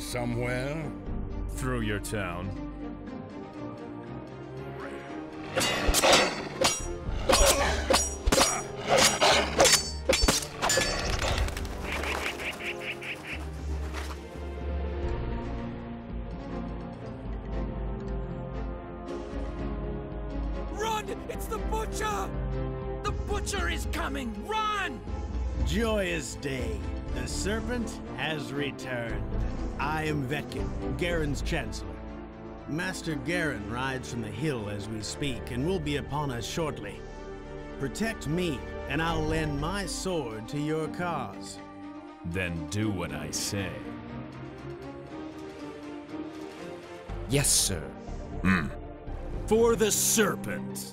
somewhere? Through your town. Run! It's the butcher! The butcher is coming! Run! Joyous day. The serpent has returned. I am Vetkin, Garen's chancellor. Master Garen rides from the hill as we speak and will be upon us shortly. Protect me, and I'll lend my sword to your cause. Then do what I say. Yes, sir. Hmm. For the serpent!